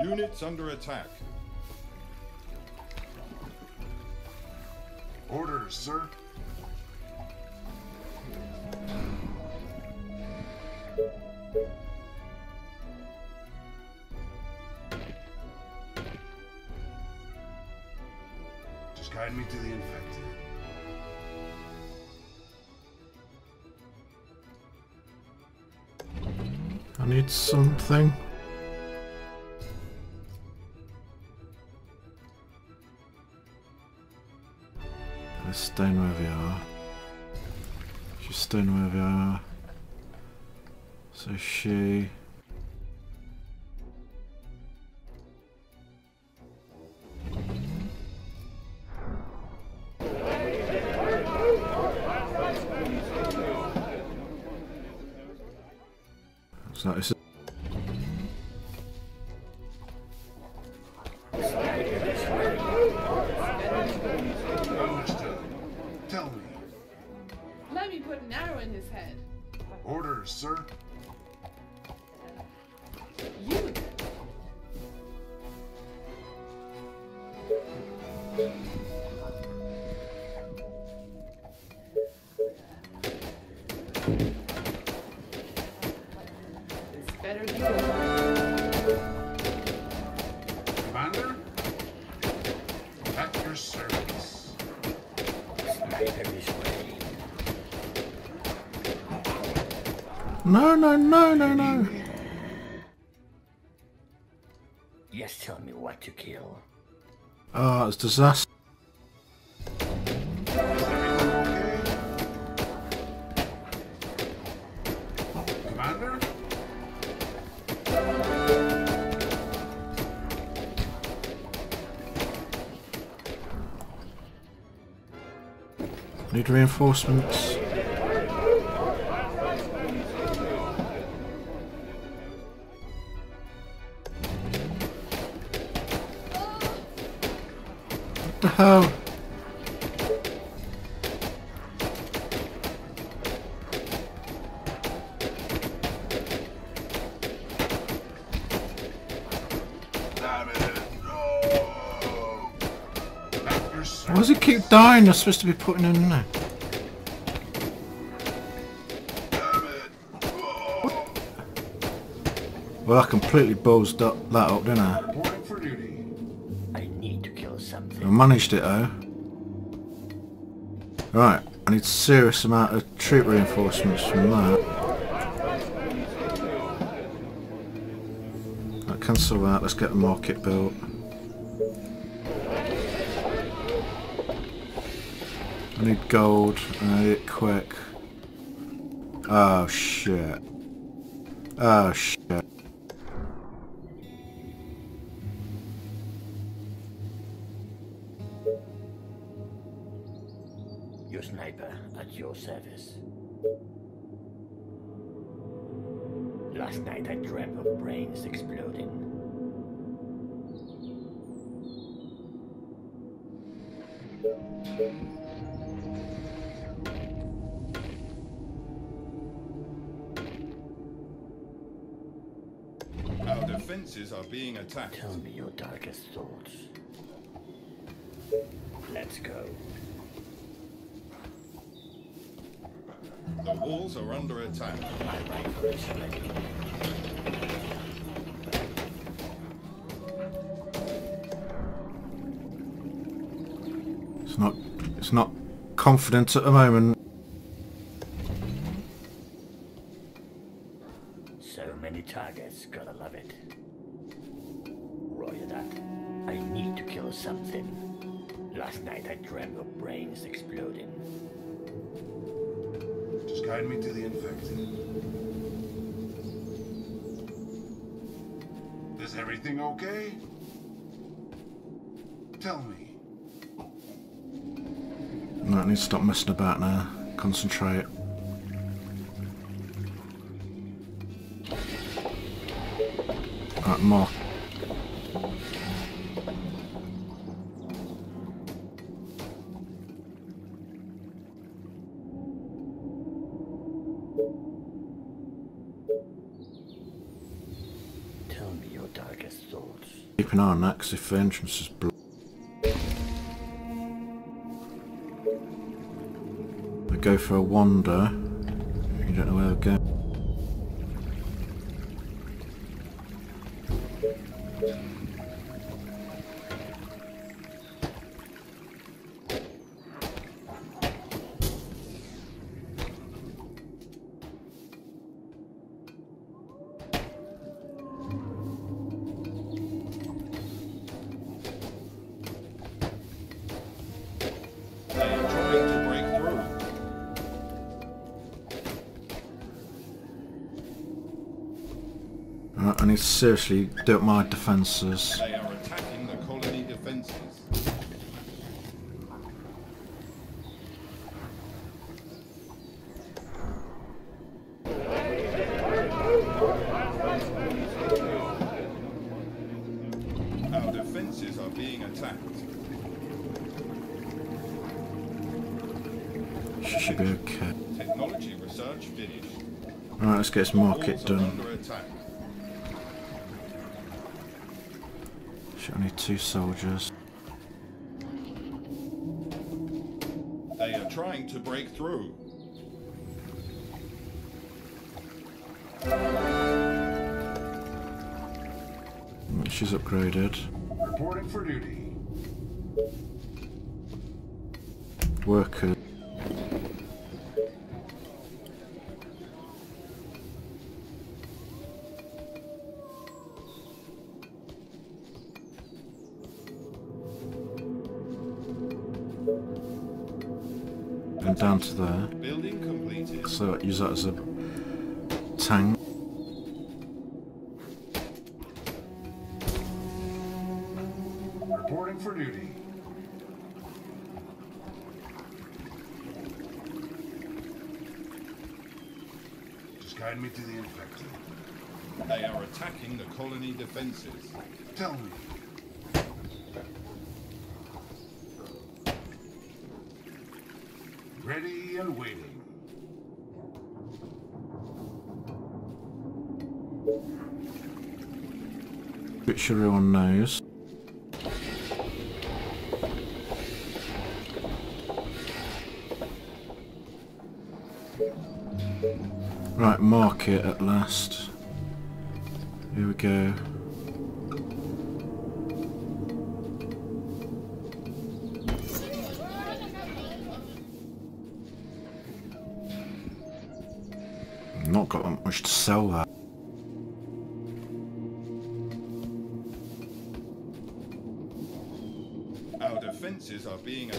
Speaker 5: Units under attack.
Speaker 3: Orders, sir.
Speaker 1: Something.
Speaker 3: Orders, sir.
Speaker 1: No, no, no, no, no.
Speaker 6: Just tell me what to kill.
Speaker 1: Oh, it's disaster.
Speaker 3: Is everything okay? Commander?
Speaker 1: Need reinforcements.
Speaker 3: It
Speaker 1: keep dying? They're supposed to be putting in there.
Speaker 3: Damn it! Oh.
Speaker 1: Well, I completely buzzed up that up, didn't I?
Speaker 3: Reporting for duty.
Speaker 6: I need to kill something.
Speaker 1: I managed it though. Right, I need a serious amount of troop reinforcements from that. Right, cancel that, let's get the market built. I need gold, and I need it quick. Oh shit. Oh shit.
Speaker 6: Your sniper at your service. Last night I dreamt of brains exploding.
Speaker 5: Our defenses are being attacked.
Speaker 6: Tell me your darkest thoughts. Let's go.
Speaker 5: The walls are under attack.
Speaker 6: My rifle is ready.
Speaker 1: It's not it's not confident at the moment.
Speaker 6: Last night I dreamt of brains exploding.
Speaker 3: Just guide me to the infected. Is everything okay? Tell me.
Speaker 1: Right, I need to stop messing about now. Concentrate. Right, more.
Speaker 6: Tell me your darkest thoughts.
Speaker 1: Keep an eye on that, 'cause if the entrance is blocked. They go for a wander. You don't know where they're going. Seriously do up my defences.
Speaker 5: They are attacking the colony defenses. Our defenses are being attacked.
Speaker 1: Should be okay.
Speaker 5: Technology research finished.
Speaker 1: Right, let's get this market done. I need two soldiers.
Speaker 5: They are trying to break through.
Speaker 1: She's upgraded.
Speaker 3: Reporting for duty.
Speaker 1: Workers.
Speaker 3: Just guide me to the infected.
Speaker 5: They are attacking the colony defenses.
Speaker 3: Tell me. Ready and waiting.
Speaker 1: Which everyone knows. Market at last. Here we go. Not got that much to sell that.
Speaker 5: Our defenses are being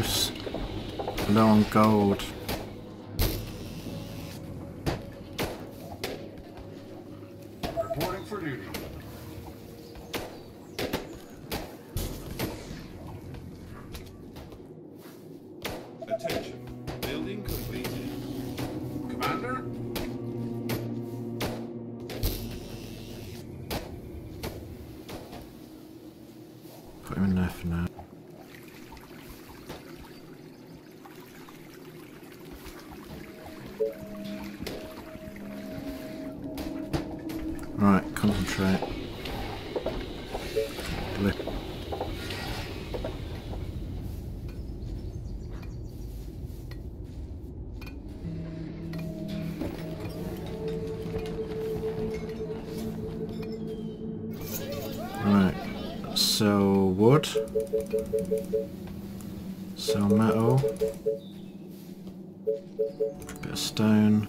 Speaker 1: So low on gold. Sell metal. Bit of stone.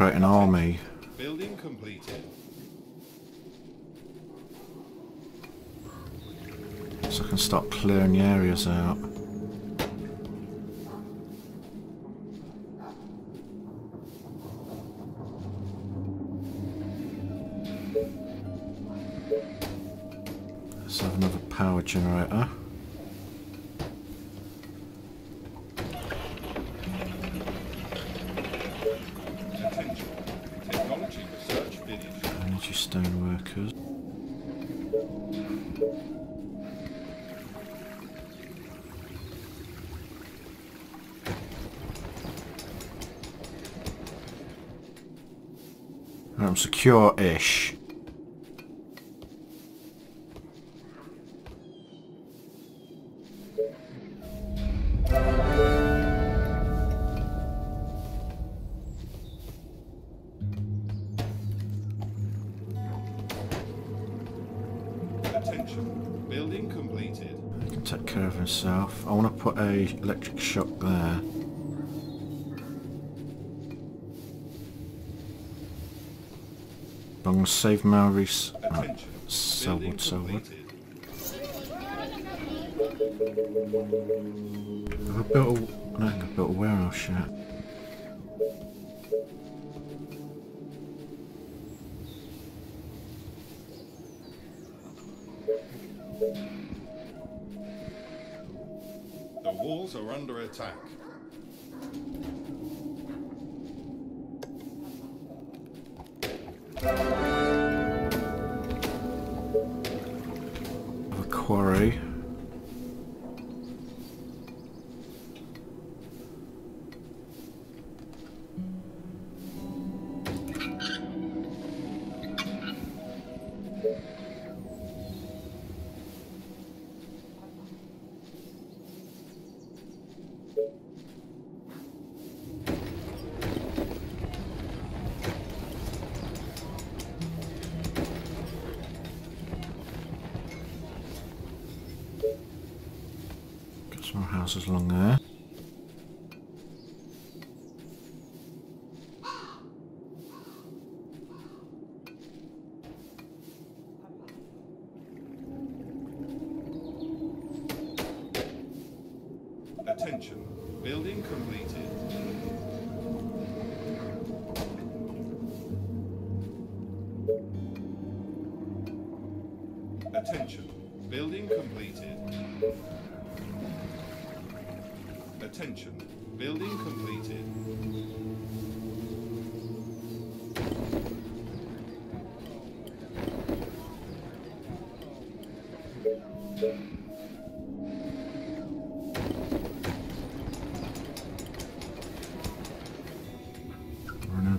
Speaker 1: Create an army.
Speaker 5: Building completed.
Speaker 1: So I can start clearing the areas out. Put a electric shock there. I'm going to save Maurice. Right. Selwood,
Speaker 5: Building
Speaker 1: Selwood.
Speaker 5: completed.
Speaker 1: Have I built a... No, I built a warehouse shack. Some more along there.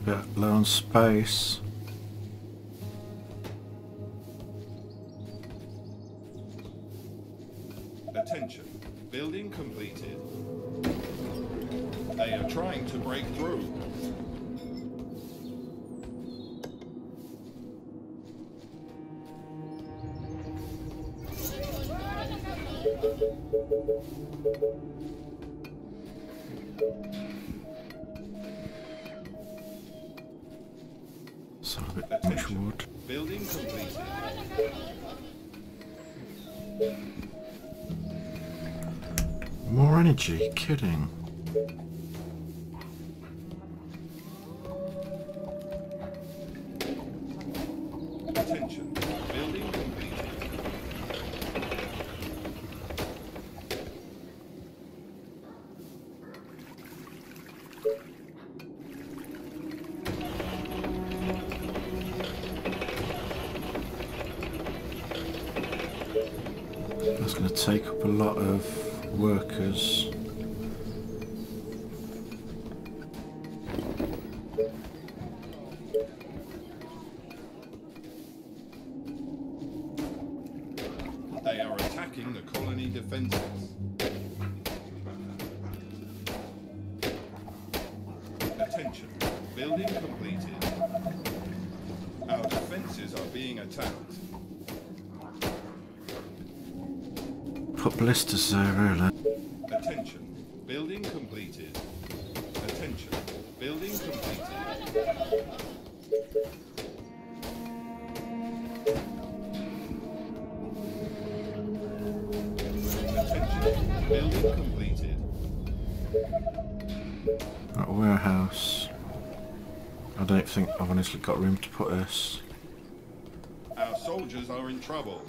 Speaker 1: Bit low space. Take up a lot of workers. Put ballistas there, really.
Speaker 5: Attention. Building completed. Attention. Building completed. Attention. Building completed.
Speaker 1: That warehouse. I don't think I've honestly got room to put this.
Speaker 5: Our soldiers are in trouble.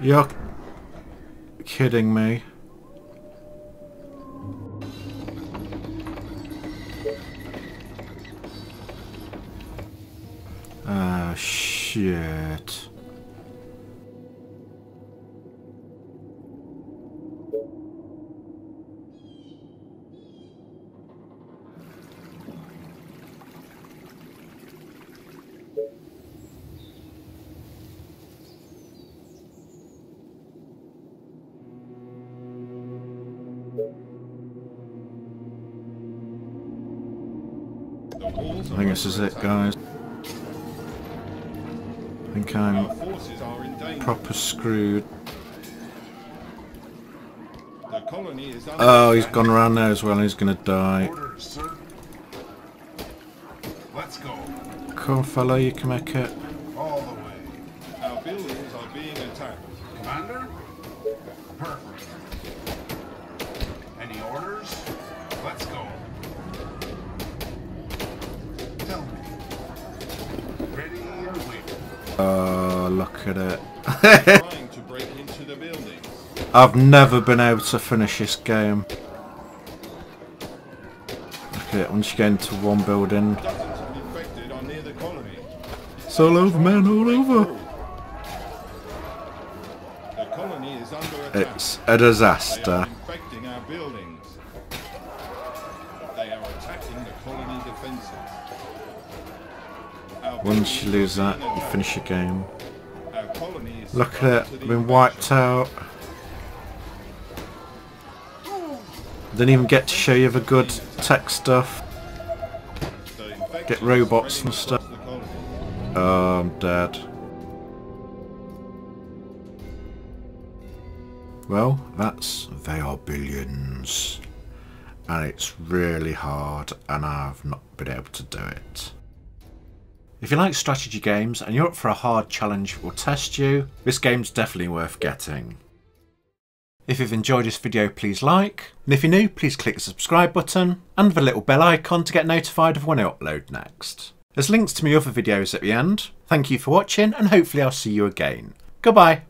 Speaker 1: You're kidding me. Ah, shit. This is it, guys. I think I'm
Speaker 5: Our forces are in danger.
Speaker 1: proper screwed.
Speaker 5: The colony is under
Speaker 1: Oh, he's gone around there as well he's gonna die.
Speaker 3: Let's go.
Speaker 1: Come on, fella, you can make it. Oh, look at it.
Speaker 5: to break into the buildings.
Speaker 1: I've never been able to finish this game. Look at it, once you get into one building,
Speaker 5: Dozens of infected are near the colony.
Speaker 1: it's all over, man, all over.
Speaker 5: The colony is under attack.
Speaker 1: It's a disaster.
Speaker 5: infecting our buildings. They are attacking the colony defenses. Our
Speaker 1: Once you lose that,
Speaker 5: being
Speaker 1: you
Speaker 5: attacked.
Speaker 1: Finish your game.
Speaker 5: Is
Speaker 1: Look at it,
Speaker 5: the
Speaker 1: been wiped out. Didn't even get to show you the good tech stuff. Get robots and stuff.
Speaker 5: the.
Speaker 1: Oh, I'm dead. Well, that's They Are Billions. And it's really hard, and I've not been able to do it. If you like strategy games and you're up for a hard challenge will test you, this game's definitely worth getting. If you've enjoyed this video, please like, and if you're new, please click the subscribe button and the little bell icon to get notified of when I upload next. There's links to my other videos at the end. Thank you for watching, and hopefully I'll see you again. Goodbye.